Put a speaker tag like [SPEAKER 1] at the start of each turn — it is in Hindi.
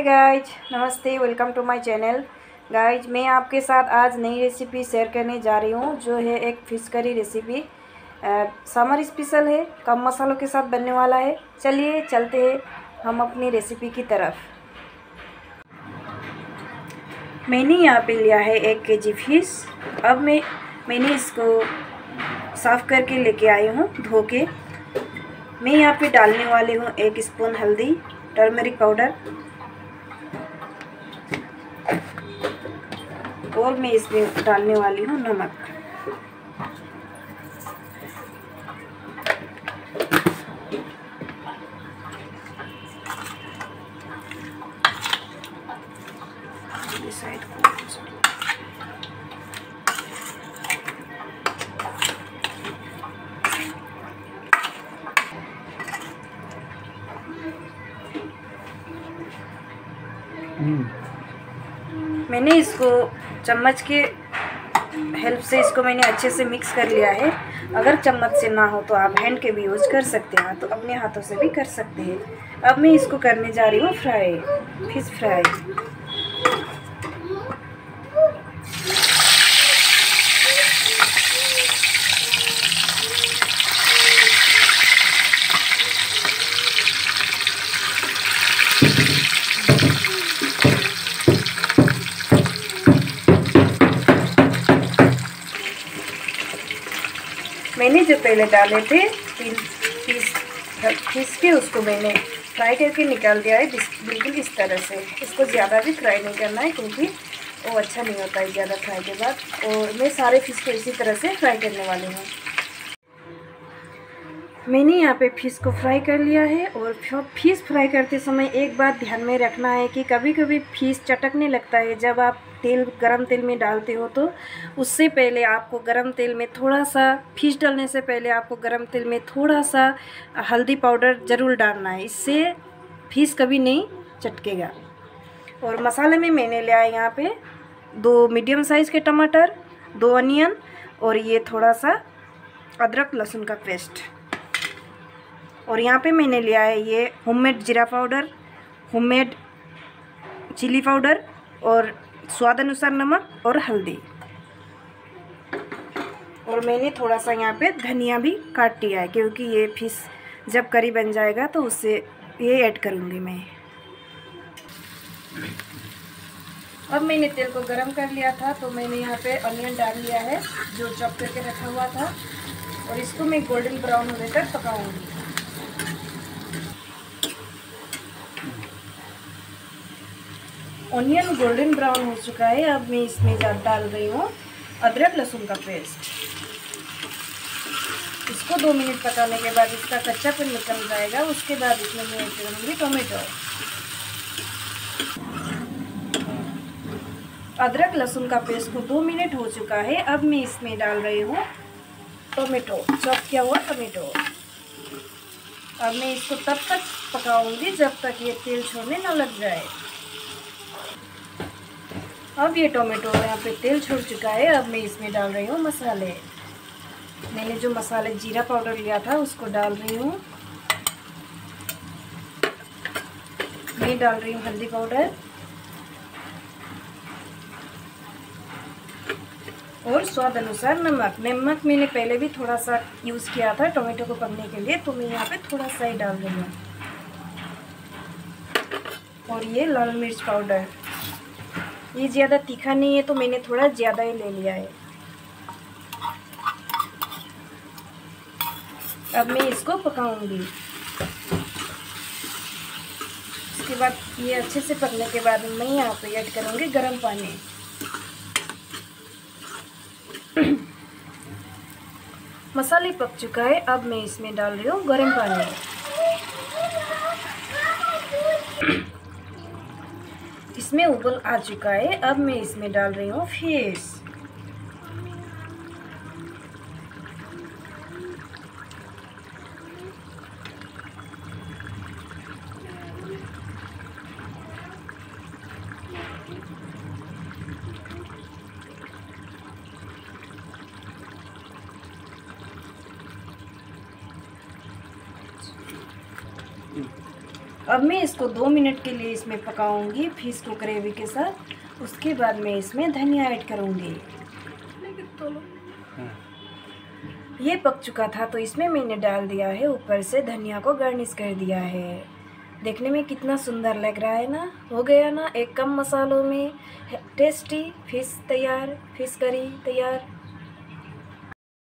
[SPEAKER 1] हाय गाइज़, नमस्ते welcome to my channel guys, मैं आपके साथ आज नई रेसिपी शेयर करने जा रही हूँ, जो है एक fish curry recipe summer special है, कम मसालों के साथ बनने वाला है। चलिए चलते हैं हम अपनी रेसिपी की तरफ़। मैंने यहाँ पे लिया है एक के जी फ़िश अब मैं, मैंने इसको साफ़ करके लेके आई हूँ धो के मैं यहाँ पे डालने वाली हूँ एक स्पून हल्दी टर्मरिक पाउडर और मैं इसमें डालने वाली हूँ नमक। साइड मैंने इसको चम्मच के हेल्प से इसको मैंने अच्छे से मिक्स कर लिया है। अगर चम्मच से ना हो तो आप हैंड के भी यूज़ कर सकते हैं तो अपने हाथों से भी कर सकते हैं। अब मैं इसको करने जा रही हूँ फ्राई फ़िश फ्राई मैंने जो पहले डाले थे, तीन पीस पीस के, उसको मैंने फ्राई करके निकाल दिया है बिल्कुल इस तरह से। इसको ज़्यादा भी फ्राई नहीं करना है, क्योंकि वो अच्छा नहीं होता है, ज़्यादा फ्राई के बाद। और मैं सारे फ़िश को इसी तरह से फ्राई करने वाली हूँ। मैंने यहाँ पे फ़िश को फ्राई कर लिया है और फ़िश फ्राई करते समय एक बात ध्यान में रखना है कि कभी कभी फ़िश चटकने लगता है। जब आप तेल, गरम तेल में डालते हो तो उससे पहले आपको गरम तेल में थोड़ा सा फ़िश डालने से पहले आपको गरम तेल में थोड़ा सा हल्दी पाउडर ज़रूर डालना है। इससे फ़िश कभी नहीं चटकेगा। और मसाले में मैंने लिया है यहाँ पे दो मीडियम साइज़ के टमाटर, दो अनियन और ये थोड़ा सा अदरक, लहसुन का पेस्ट और यहाँ पे मैंने लिया है ये होममेड जीरा पाउडर होममेड चिली पाउडर और स्वाद अनुसार नमक और हल्दी। और मैंने थोड़ा सा यहाँ पे धनिया भी काट लिया है, क्योंकि ये फ़िश जब करी बन जाएगा तो उससे ये ऐड करूँगी मैं। अब मैंने तेल को गरम कर लिया था तो मैंने यहाँ पे अनियन डाल लिया है, जो चॉप करके रखा हुआ था। और इसको मैं गोल्डन ब्राउन होने तक पकाऊँगी। ऑनियन गोल्डन ब्राउन हो चुका है। अब मैं इसमें डाल रही हूँ। अदरक, लहसुन का पेस्ट इसको दो मिनट पकाने के बाद इसका कच्चा कच्चापन निकल जाएगा। उसके बाद इसमें मैं ऐड करूँगी टोमेटो अदरक, लहसुन का पेस्ट को दो मिनट हो चुका है। अब मैं इसमें डाल रही हूँ टोमेटो चॉप किया हुआ टोमेटो अब मैं इसको तब तक पकाऊँगी जब तक ये तेल छोड़ने न लग जाए। अब ये टोमेटो यहाँ पे तेल छोड़ चुका है। अब मैं इसमें डाल रही हूँ मसाले। मैंने जो मसाले जीरा पाउडर लिया था, उसको डाल रही हूँ। मैं डाल रही हूँ हल्दी पाउडर। और स्वाद अनुसार नमक। नमक मैंने पहले भी थोड़ा सा यूज़ किया था टोमेटो को पकने के लिए तो मैं यहाँ पे थोड़ा सा ही डाल रही हूँ। और ये लाल मिर्च पाउडर। ये ज़्यादा तीखा नहीं है तो मैंने थोड़ा ज़्यादा ही ले लिया है। अब मैं इसको पकाऊँगी। इसके बाद ये अच्छे से पकने के बाद मैं यहाँ पे ऐड करूँगी गर्म पानी। मसाले पक चुका है, अब मैं इसमें डाल रही हूँ गर्म पानी। इसमें उबल आ चुका है। अब मैं इसमें डाल रही हूँ फ़िश। अब मैं इसको दो मिनट के लिए इसमें पकाऊँगी फ़िश को ग्रेवी के साथ। उसके बाद मैं इसमें धनिया ऐड करूँगी। ये पक चुका था तो इसमें मैंने डाल दिया है, ऊपर से धनिया को गार्निश कर दिया है। देखने में कितना सुंदर लग रहा है ना? हो गया ना? एक कम मसालों में, टेस्टी, फ़िश तैयार, फ़िश करी तैयार।